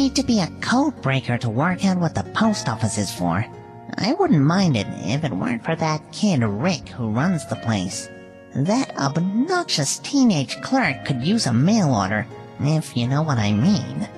Need to be a code breaker to work out what the post office is for. I wouldn't mind it if it weren't for that kid Rick who runs the place. That obnoxious teenage clerk could use a mail order, if you know what I mean.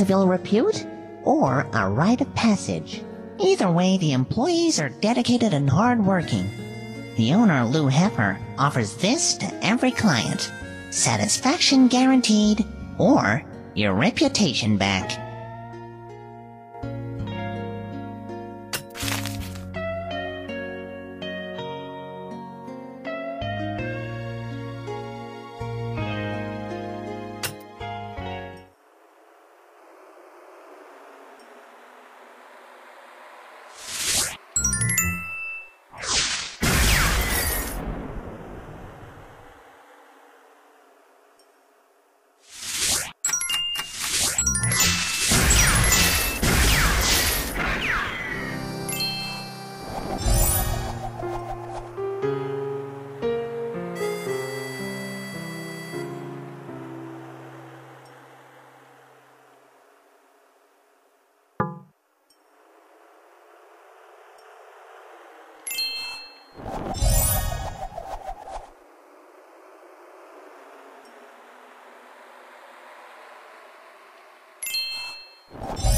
Ill Repute or a rite of passage. Either way, the employees are dedicated and hardworking. The owner, Lou Heffer, offers this to every client. Satisfaction guaranteed or your reputation back. you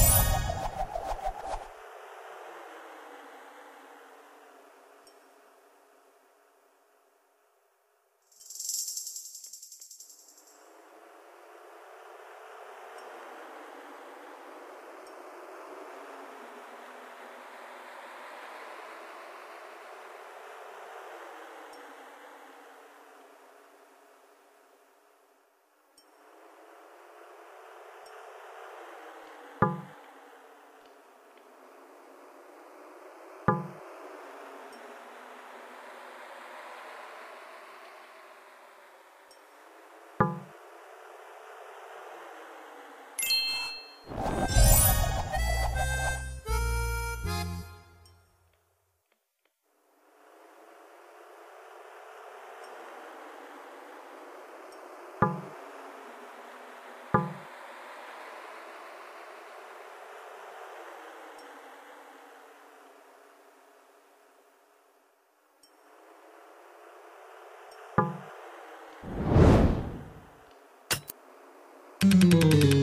Música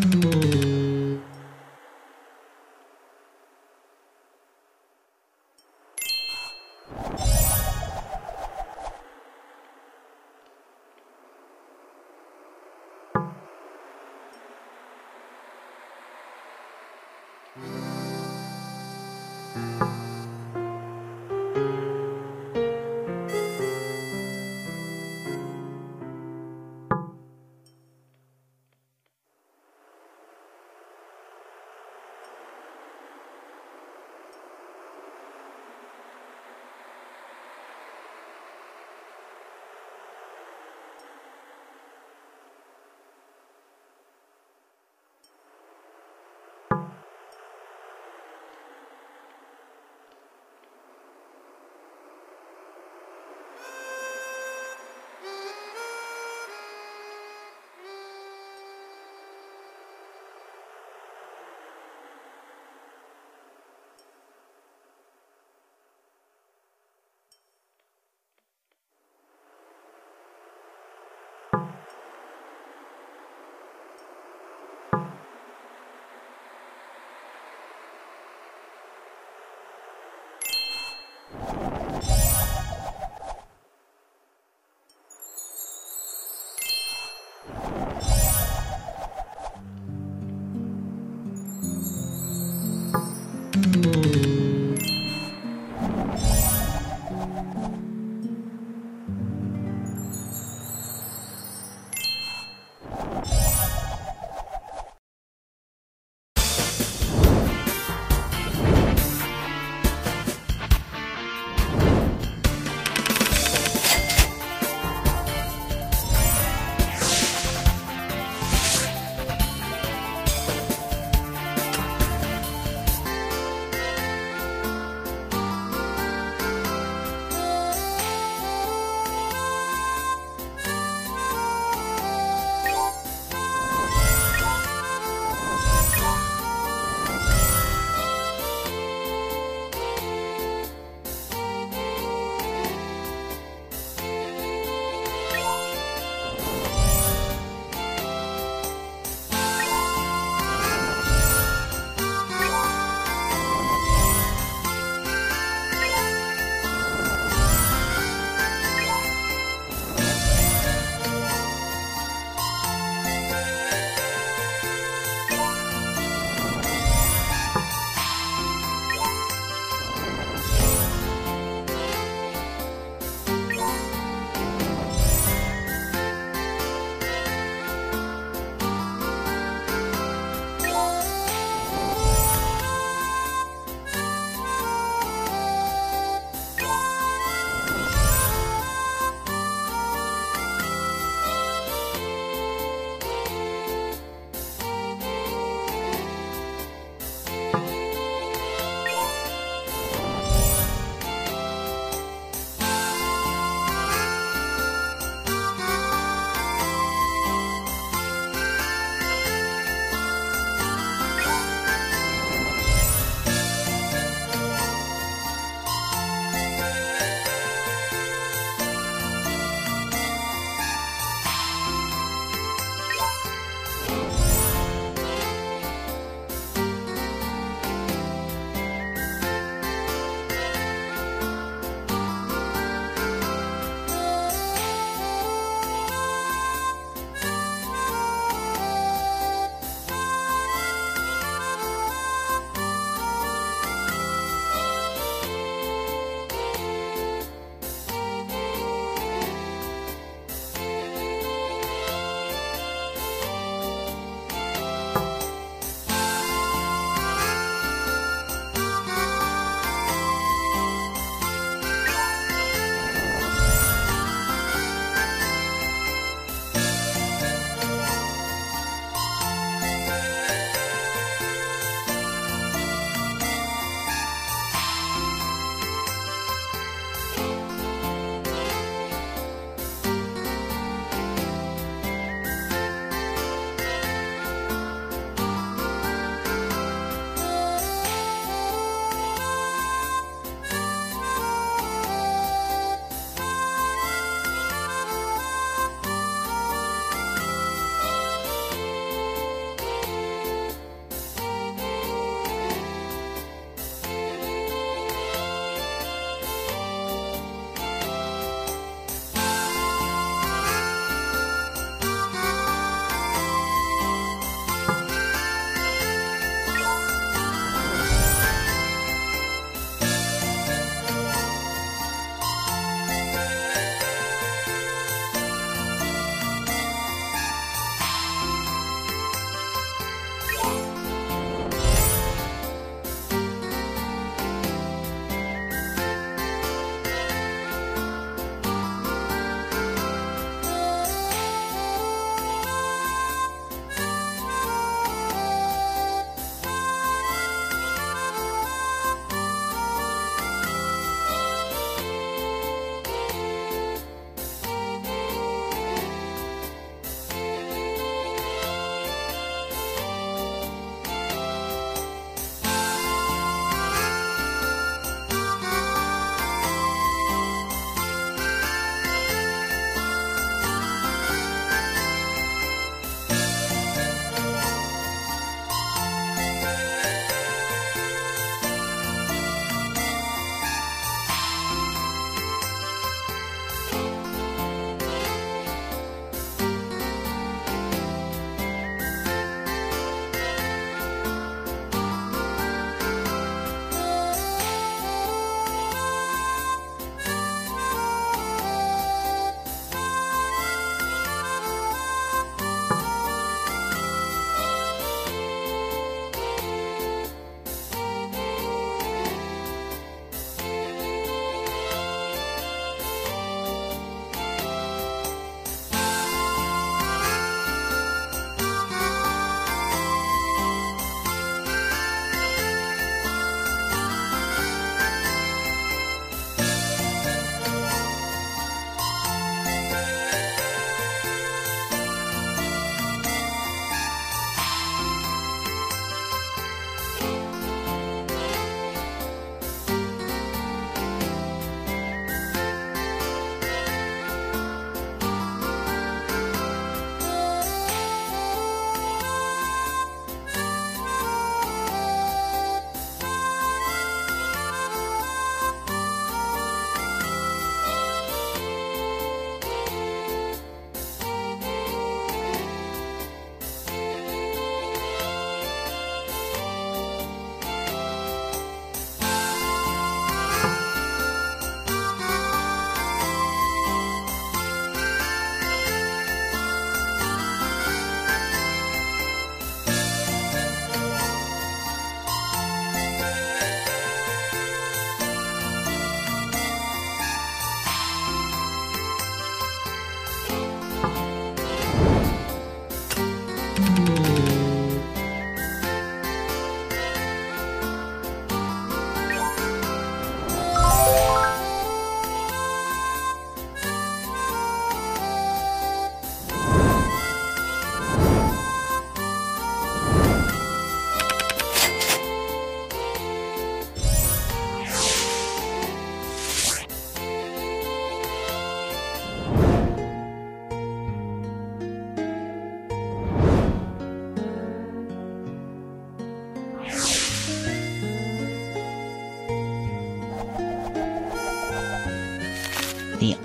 Mm-hmm.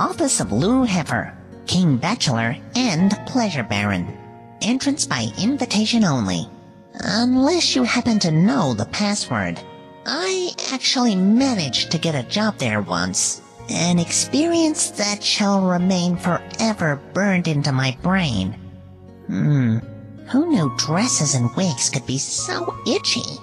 Office of Lou Heifer, King Bachelor and Pleasure Baron. Entrance by invitation only. Unless you happen to know the password. I actually managed to get a job there once. An experience that shall remain forever burned into my brain. Hmm. Who knew dresses and wigs could be so itchy?